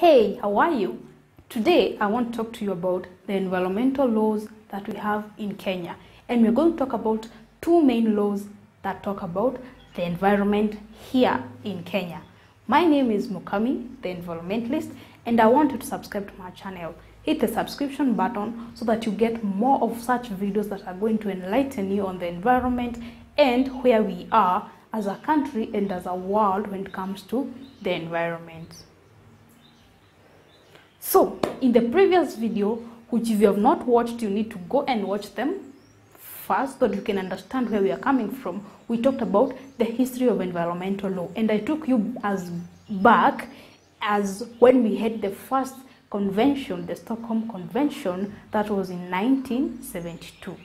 Hey, how are you? Today I want to talk to you about the environmental laws that we have in Kenya. And we're going to talk about two main laws that talk about the environment here in Kenya. My name is Mukami, the environmentalist, and I want you to subscribe to my channel. Hit the subscription button so that you get more of such videos that are going to enlighten you on the environment and where we are as a country and as a world when it comes to the environment. So, in the previous video, which if you have not watched, you need to go and watch them first so that you can understand where we are coming from. We talked about the history of environmental law, and I took you as back as when we had the first convention, the Stockholm Convention, that was in 1972.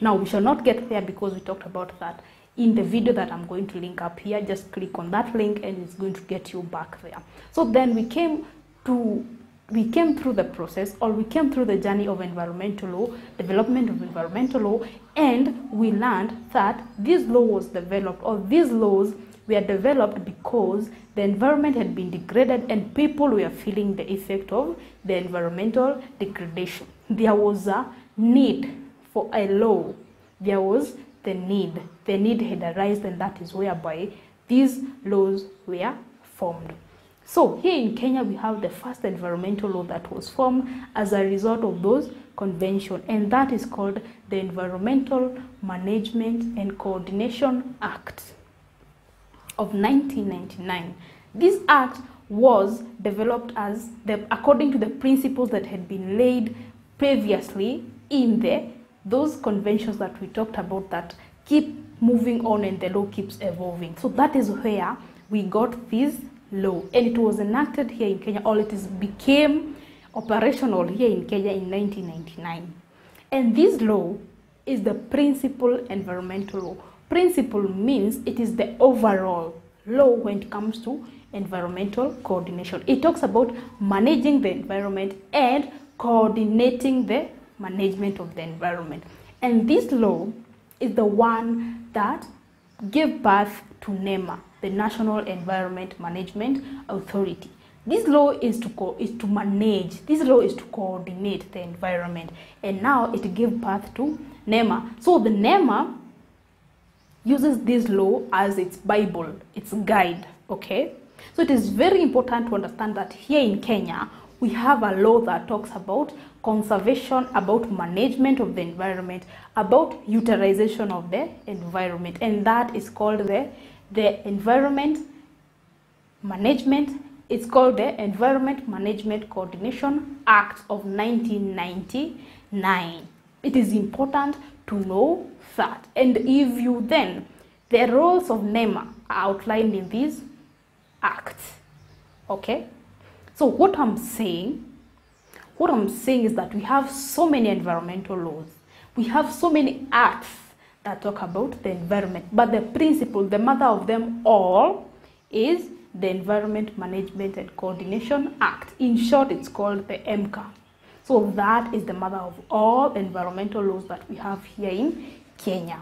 Now, we shall not get there because we talked about that in the video that I'm going to link up here. Just click on that link and it's going to get you back there. So then we came to we came through the process or we came through the journey of environmental law, development of environmental law, and we learned that this law was developed or these laws were developed because the environment had been degraded and people were feeling the effect of the environmental degradation. There was a need for a law. There was the need. The need had arisen, and that is whereby these laws were formed. So here in Kenya, we have the first environmental law that was formed as a result of those convention, and that is called the Environmental Management and Coordination Act of 1999. This act was developed as the, according to the principles that had been laid previously in the those conventions that we talked about that keep moving on and the law keeps evolving. So that is where we got this law and it was enacted here in Kenya or it is became operational here in Kenya in 1999. And this law is the principal environmental law. Principle means it is the overall law when it comes to environmental coordination. It talks about managing the environment and coordinating the management of the environment. And this law is the one that gave birth to NEMA, the National Environment Management Authority. This law is to is to manage. This law is to coordinate the environment, and now it gave birth to NEMA. So the NEMA uses this law as its Bible, its guide. Okay, so it is very important to understand that here in Kenya we have a law that talks about conservation, about management of the environment, about utilization of the environment, and that is called the the Environment Management. It's called the Environment Management Coordination Act of 1999. It is important to know that, and if you then the roles of NEMA are outlined in this act. Okay, so what I'm saying what I'm saying is that we have so many environmental laws. We have so many acts that talk about the environment. But the principle, the mother of them all, is the Environment Management and Coordination Act. In short, it's called the EMCA. So that is the mother of all environmental laws that we have here in Kenya.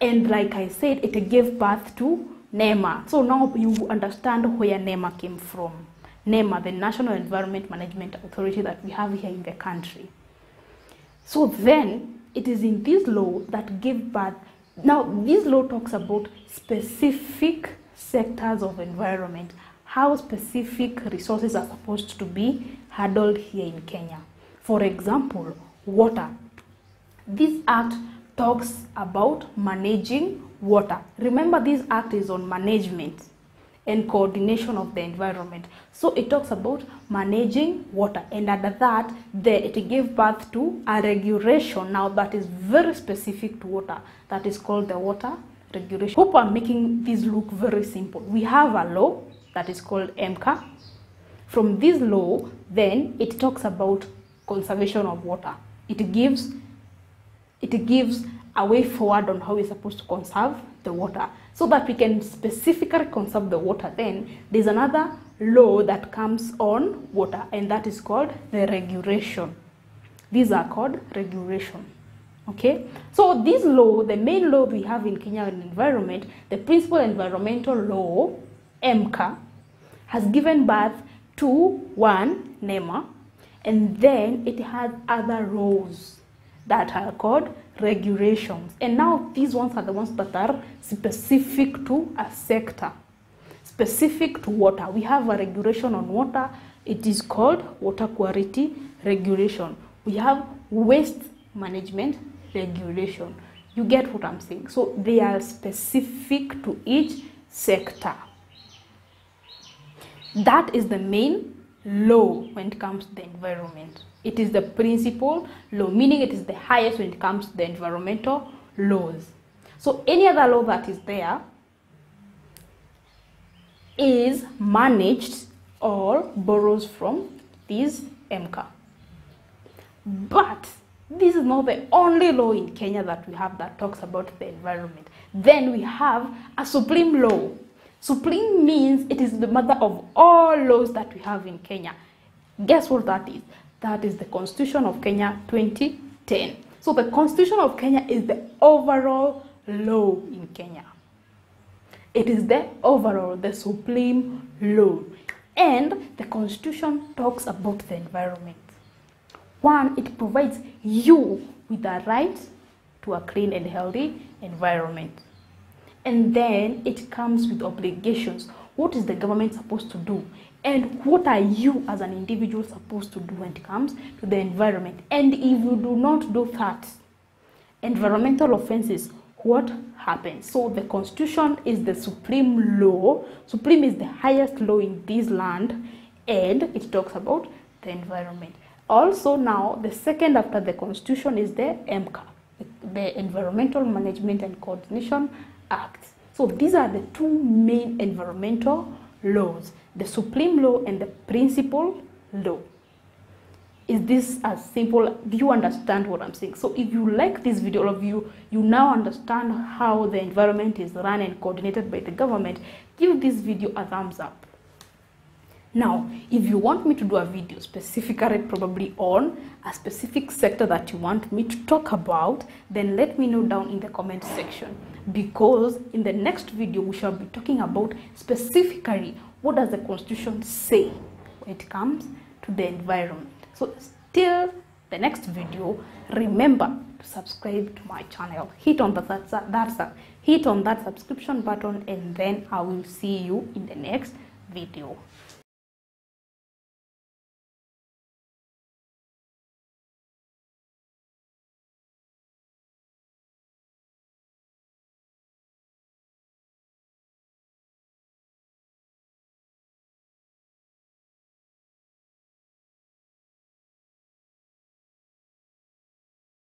And like I said, it gave birth to NEMA. So now you understand where NEMA came from. NEMA, the National Environment Management Authority that we have here in the country. So then, it is in this law that give birth. Now, this law talks about specific sectors of environment, how specific resources are supposed to be handled here in Kenya. For example, water. This act talks about managing water. Remember, this act is on management and coordination of the environment. So it talks about managing water, and under that, the, it gave birth to a regulation now that is very specific to water, that is called the water regulation. Hope I'm making this look very simple. We have a law that is called EMCA. From this law, then it talks about conservation of water. It gives it gives a way forward on how we're supposed to conserve the water. So that we can specifically conserve the water then there's another law that comes on water and that is called the regulation. These are called regulation okay? So this law the main law we have in kenya on environment the principal environmental law emca has given birth to 1 NEMA and then it has other rows that are called regulations. And now these ones are the ones that are specific to a sector specific to water. We have a regulation on water. It is called water quality regulation. We have waste management regulation. You get what i'm saying? So they are specific to each sector. That is the main law when it comes to the environment. It is the principal law, meaning it is the highest when it comes to the environmental laws. So any other law that is there is managed or borrows from this EMCA. But this is not the only law in Kenya that we have that talks about the environment. Then we have a supreme law Supreme means it is the mother of all laws that we have in Kenya. Guess what that is? That is the Constitution of Kenya 2010. So the Constitution of Kenya is the overall law in Kenya. It is the overall, the supreme law. And the Constitution talks about the environment. One, it provides you with the right to a clean and healthy environment and then it comes with obligations what is the government supposed to do and what are you as an individual supposed to do when it comes to the environment? And if you do not do that environmental offenses what happens? So the constitution is the supreme law. Supreme is the highest law in this land. And it talks about the environment. Also now the second after the constitution is the EMCA the environmental management and coordination Acts. So these are the two main environmental laws, the supreme law and the principal law. Is this as simple? Do you understand what I'm saying? So if you like this video, of you, you now understand how the environment is run and coordinated by the government, give this video a thumbs up. Now, if you want me to do a video specifically probably on a specific sector that you want me to talk about, then let me know down in the comment section because in the next video we shall be talking about specifically what does the constitution say when it comes to the environment. So till the next video, remember to subscribe to my channel. Hit on the, that, that, hit on that subscription button and then I will see you in the next video.